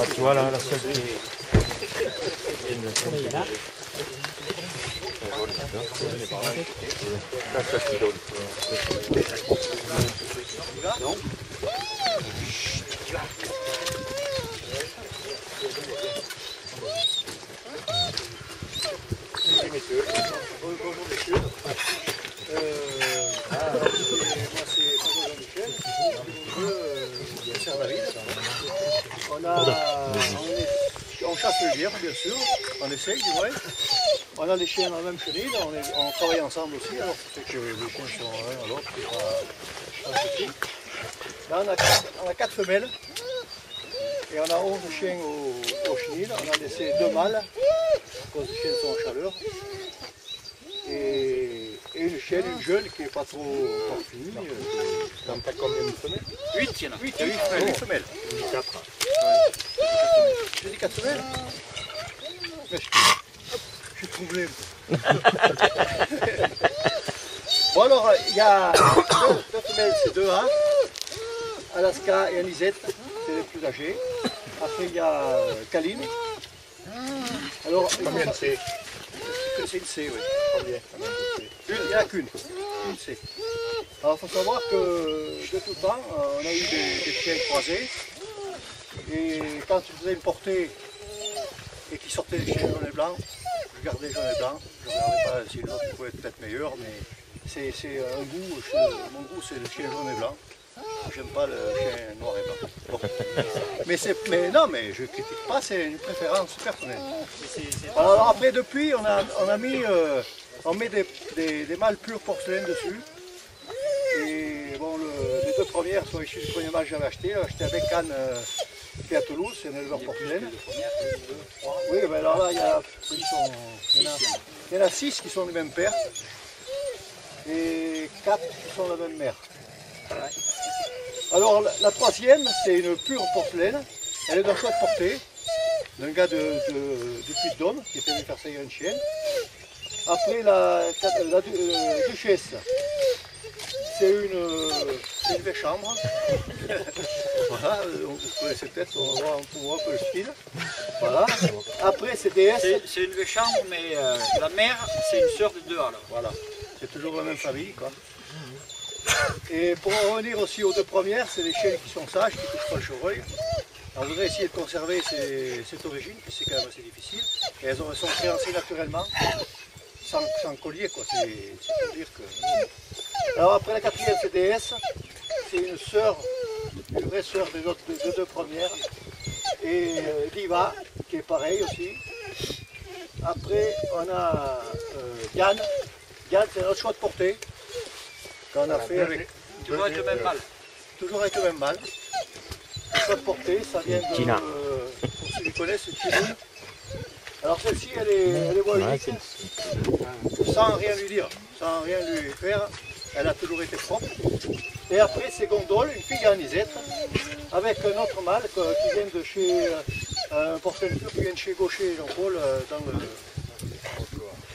Ah, tu vois là, la seule qui est. Bonjour. Euh, moi c'est François Jean-Michel. Je de Serre-David. On, a, on, bien sûr, on essaye du moins. On a des chiens dans la même chenille, on, est- on travaille ensemble aussi, alors ça fait que les chiens sont l'un à l'autre, c'est pas, pas un souci. Là on a, quatre- on a quatre femelles et on a 11 chiens au, au chenil. On a laissé deux mâles, à cause des chiens sont en chaleur. Et, et une chienne, une jeune qui n'est pas trop encore finie. T'en as combien de femelles 8, il y en a. 8, il y a 8 femelles. 8 femelles. 4. J'ai dit 4 femelles Mais je, suis troublé. un peu. bon alors, il y a deux, femelles, c'est deux A. Alaska et Anisette, c'est les plus âgés. Après, il y a Kaline. Alors, Combien de C? C'est une C, oui. Combien? Une, il n'y en a qu'une, une C. Alors il faut savoir que de tout temps, euh, on a eu des, des chiens croisés. Et quand ils faisaient une portée et qu'ils sortaient des chiens jaunes et blancs, je gardais jaune et blanc. Je ne regardais pas si l'autre pouvait être peut-être meilleur, mais c'est un goût. mon goût, c'est le chien jaune et blanc. J'aime pas le chien noir et blanc. Mais, mais non, mais je critique pas, c'est une préférence personnelle. Alors après, depuis, on a, on a mis, euh, on met des, des, mâles purs porcelaine dessus. Et bon, le- les deux premières sont issues du premier mâle que j'avais acheté. Acheté avec Cannes euh, à Toulouse, c'est un éleveur porcelaine. Oui, ben alors là, il y, a, il y en a- il six qui sont du même père et quatre qui sont de la même mère. Alors la, la troisième, c'est une pure porcelaine. Elle est d'un choix de portée, d'un gars de, du Puy-de-Dôme qui était venu faire à une chienne. Après la, la euh, duchesse, c'est une, euh, une chambre. voilà, euh, vous connaissez peut-être, on voit un peu le style. Voilà. Après c'est DS. C'est une chambre, mais euh, la mère, c'est une sœur de deux alors. Voilà, c'est toujours la même famille. Quoi. Et pour en revenir aussi aux deux premières, c'est des chiennes qui sont sages, qui ne touchent pas le chevreuil. Alors, on voudrait essayer de conserver ces- cette origine, puis c'est quand même assez difficile. Et elles ont- elles sont créancées naturellement, sans, sans collier. quoi. C'est c'est pour dire que. Alors après la quatrième, c'est DS. C'est une sœur, une vraie sœur des, autres, des deux premières. Et euh, Diva, qui est pareil aussi. Après, on a euh, Yann. Yann, c'est notre choix de portée. Qu'on a fait avec, Toujours avec le même mâle. toujours avec le même mâle. Le choix de portée, ça vient de. Tina. euh, pour ceux qui connaissent, c'est. Alors celle-ci, elle est, elle est voilique, sans rien lui dire, sans rien lui faire. Elle a toujours été propre. Et après, c'est Gondole, une fille anisette, avec un autre mâle qui vient de chez euh, un porcelaine pur qui vient de chez Gaucher et Jean-Paul euh, dans le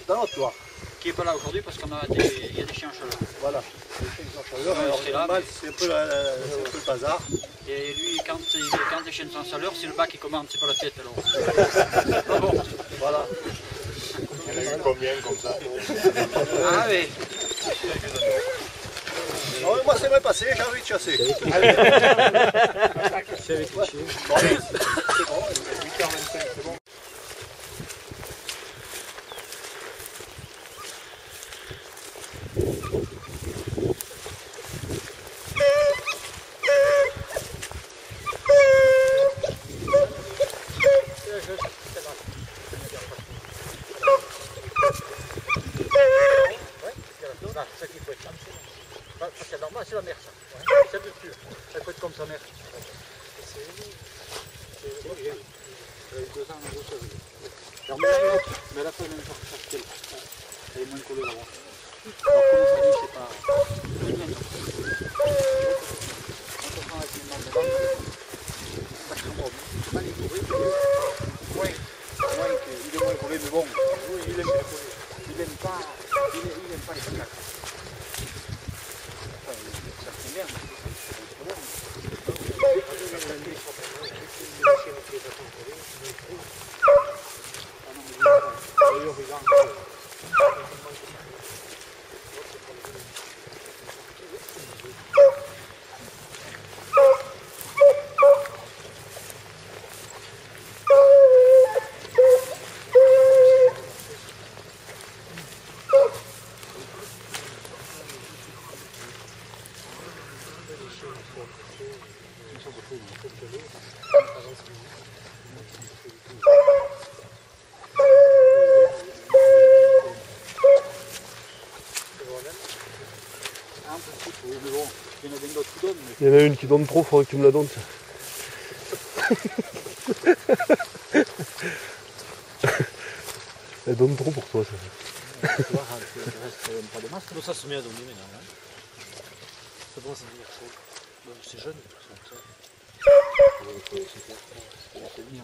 dans notre Loire. Qui n'est pas là aujourd'hui parce qu'on a des, il y a des chiens en chaleur. Voilà. Les chiens en chaleur, Ouais, alors c'est là, mâle, c'est un, peu un peu le bazar. Et lui, quand, il- quand les chiens sont en chaleur, c'est le bas qui commande, c'est pas la tête alors. Ah bon Voilà. Il y en a eu combien comme ça? Ah oui. Non, mais moi, c'est mal passé, j'ai envie de chasser. C'est avec les chiens. Bon, c'est bon. 8h25, c'est bon ça qu'il faut être Parce que normal, c'est ça. C'est être comme sa. Alors, mais, elle a qu'elle. Elle est moins c'est bien. Quand on prend avec les membres dedans, ça craint pas. C'est pas les bourrés, mais moins, moins que- il est moins collé, mais bon, oui, il aime bien coller. Il aime pas, il aime, il aime pas les patates. Enfin, ça fait bien, mais c'est pas le problème. Un petit peu, mais bon, il mais Il y en a une qui donne trop, faudrait que tu me la donnes. Elle donne trop pour toi, ça. il ça se met à donner maintenant. Hein. Ça commence à devenir chaud. C'est jeune, ça. ça. C'est bien,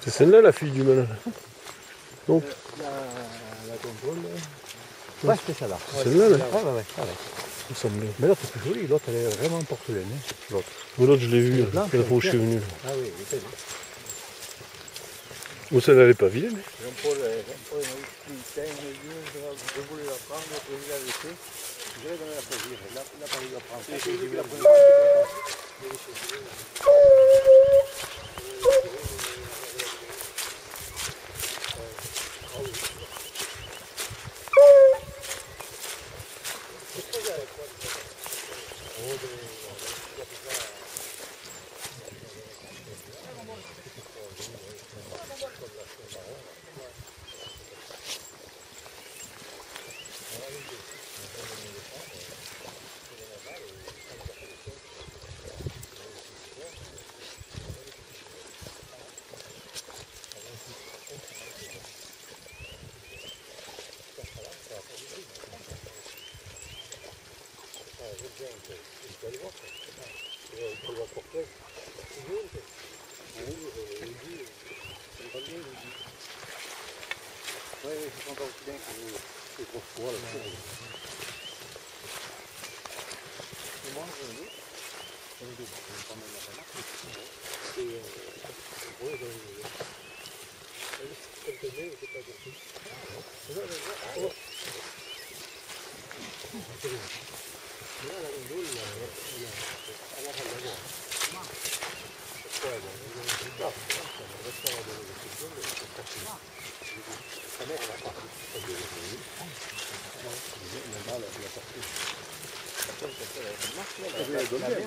C'est celle-là la fille du malin. La, la contrôle. Ouais, c'est ça là. C'est celle-là, là. Ah ouais, ouais, ah ouais. Il semblait. Mais l'autre est plus jolie, l'autre elle est vraiment porcelaine. hein, L'autre. L'autre, je l'ai vu, C'est la fois où je suis c'est venu. Ah oui, c'est bien. Ou celle-là, elle est pas vilaine. Jean-Paul, euh, Jean-Paul m'a dit, putain, il m'a dit, je voulais la prendre, je voulais la laisser. Je vais donner la choisir. Il n'a pas voulu la prendre. C'est celui qui l'a pris. Oui, oui, je sens aussi bien que c'est trop froid là. Moi, je l'ai. Je l'ai quand même la remarque. Et euh, ouais, ben, quelques années, c'est pas possible. Je vais la donner.